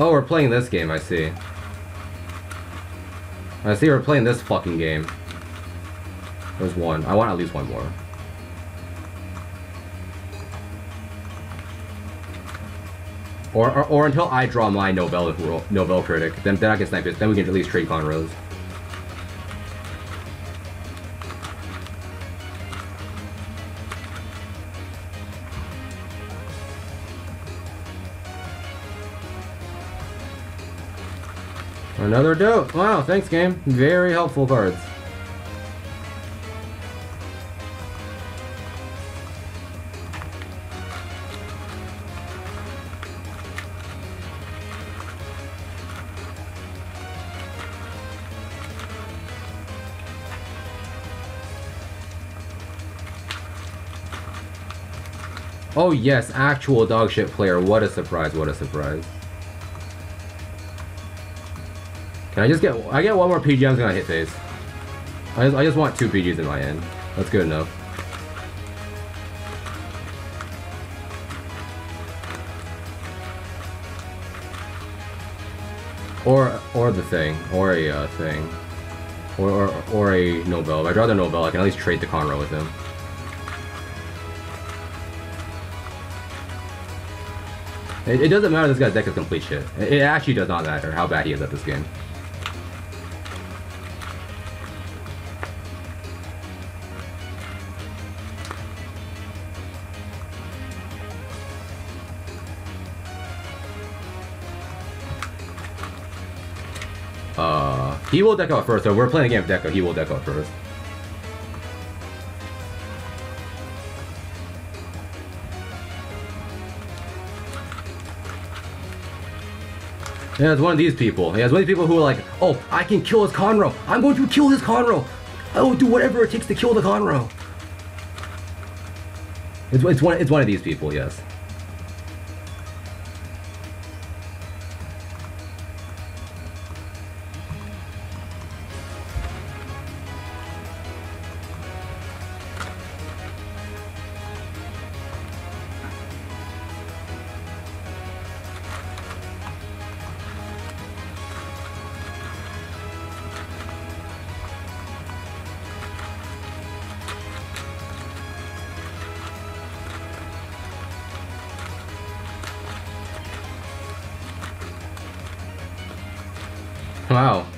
Oh, we're playing this game, I see. I see we're playing this fucking game. There's one. I want at least one more. Or, or, or until I draw my Nobel Nobel critic, then then I can snipe it. Then we can at least trade Conroes. Another dope. Wow, thanks game. Very helpful cards. Oh yes, actual dogshit player. What a surprise, what a surprise. Can I just get, I get one more PG, I'm just gonna hit face. I just, I just want two PGs in my end. That's good enough. Or, or the thing, or a uh, thing. Or, or, or a Nobel. If I draw the Nobel, I can at least trade the Conroe with him. It, it, doesn't matter this guy's deck is complete shit. It, it actually does not matter how bad he is at this game. He will deck out first, so we're playing a game of Deco, he will deck out first. Yeah, it's one of these people. Yeah, it's one of these people who are like, oh, I can kill his Conroe. I'm going to kill his Conroe. I will do whatever it takes to kill the Conroe. It's, it's, one, it's one of these people, yes.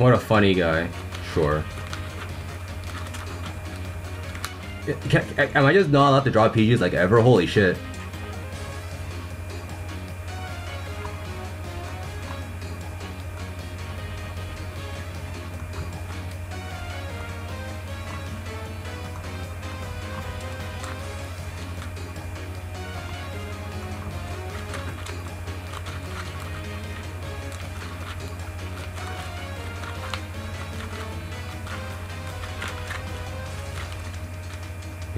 What a funny guy. Sure. Can, am I just not allowed to draw PGs like ever? Holy shit.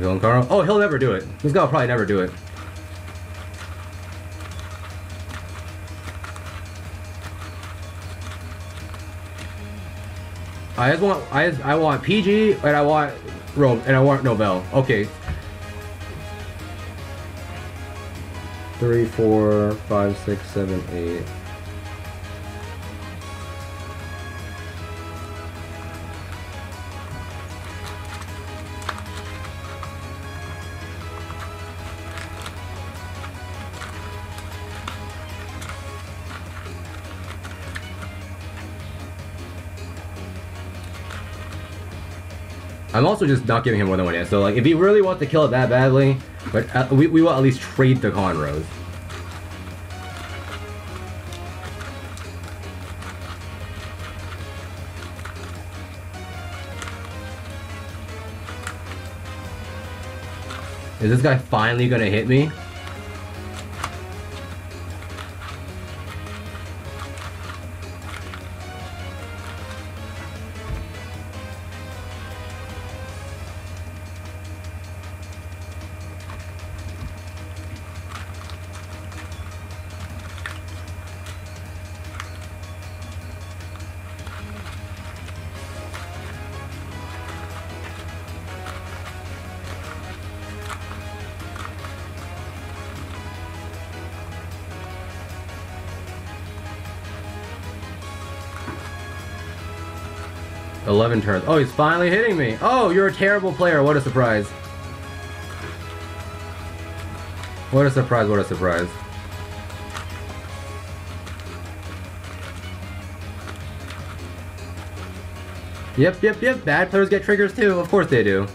Carl? Oh, he'll never do it. This guy will probably never do it. I just want I just, I want PG and I want Rome and I want Nobel. Okay. Three, four, five, six, seven, eight. I'm also just not giving him more than one hit. So like, if he really wants to kill it that badly, but uh, we, we will at least trade the Conroes. Is this guy finally gonna hit me? 11 turns. Oh, he's finally hitting me. Oh, you're a terrible player. What a surprise. What a surprise, what a surprise. Yep, yep, yep. Bad players get triggers too. Of course they do.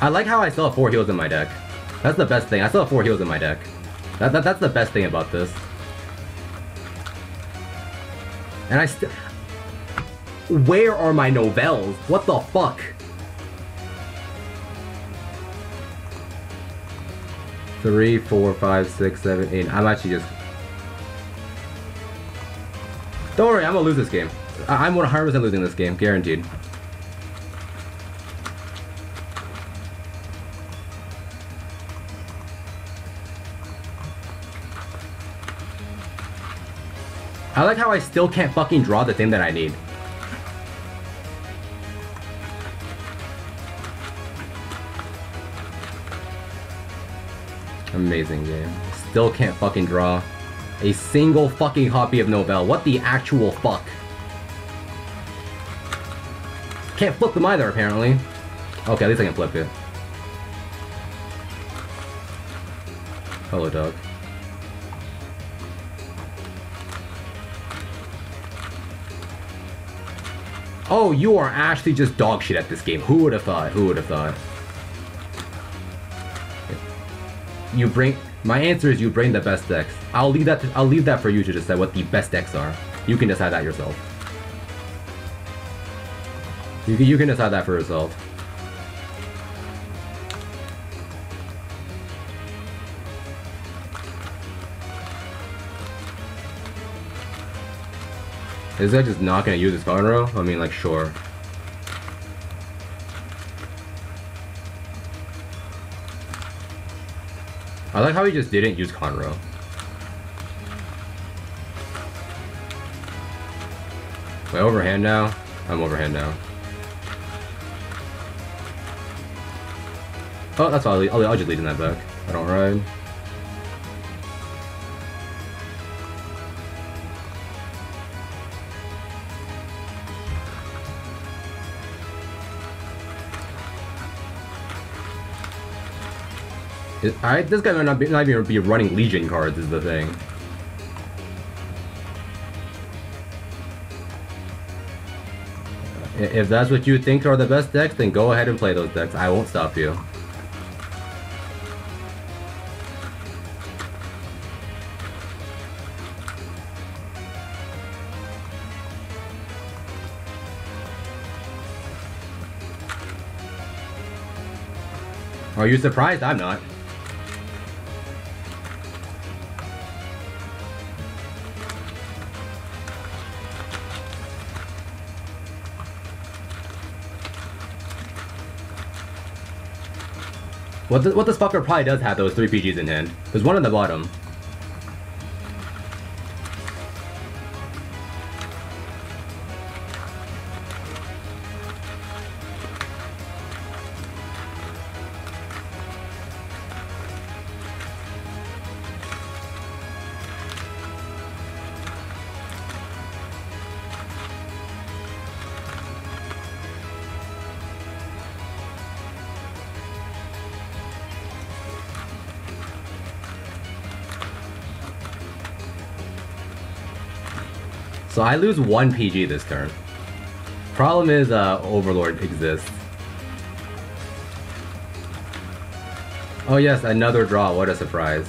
I like how I still have four heals in my deck. That's the best thing. I still have four heals in my deck. That, that, that's the best thing about this. And I still... Where are my novels? What the fuck? Three, four, five, six, seven, eight. I'm actually just... Don't worry, I'm gonna lose this game. I I'm 100% losing this game, guaranteed. I like how I still can't fucking draw the thing that I need. Amazing game. Still can't fucking draw a single fucking copy of Novell. What the actual fuck? Can't flip them either, apparently. Okay, at least I can flip it. Hello, dog. Oh, you are actually just dog shit at this game. Who would have thought? Who would have thought? You bring... My answer is you bring the best decks. I'll leave that to, I'll leave that for you to decide what the best decks are. You can decide that yourself. You you can decide that for yourself. Is that just not gonna use his row? I mean, like, sure. I like how he just didn't use Conroe. Am I overhand now? I'm overhand now. Oh, that's all. I'll, I'll just lead in that back. I don't ride. I, this guy might not, be, not even be running Legion cards is the thing. If that's what you think are the best decks, then go ahead and play those decks. I won't stop you. Are you surprised? I'm not. What, the, what this fucker probably does have those three PGs in hand. There's one on the bottom. So I lose one PG this turn. Problem is, uh, Overlord exists. Oh yes, another draw, what a surprise.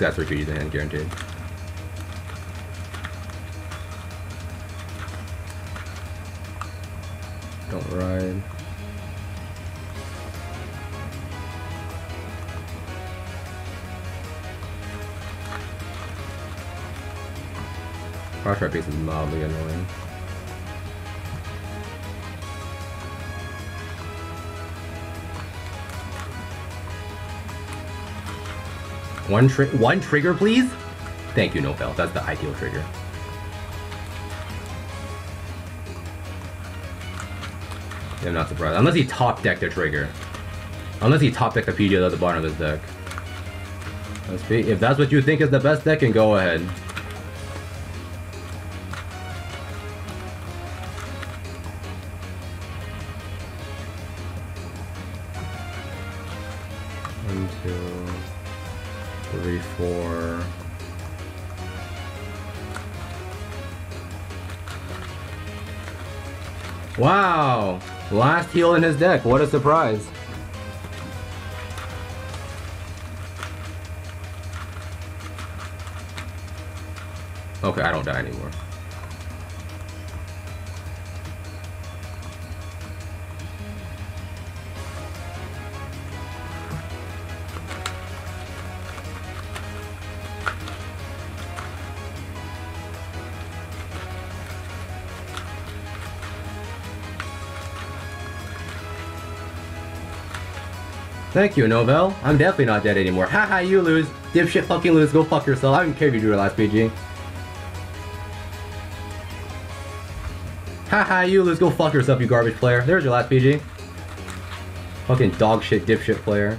Got three PGs in hand, guaranteed. Don't ride. Cross Trap is mildly annoying. One tri one trigger, please? Thank you, Nobel. That's the ideal trigger. I'm not surprised. Unless he top decked a trigger. Unless he top decked a PG at the bottom of his deck. If that's what you think is the best deck, then go ahead. One, two, three, four. Wow! Last heal in his deck. What a surprise. Okay, I don't die anymore. Thank you, Novel. I'm definitely not dead anymore. Haha, you lose. Dipshit fucking lose. Go fuck yourself. I don't care if you do your last PG. Haha, you lose. Go fuck yourself, you garbage player. There's your last PG. Fucking dog shit, dipshit player.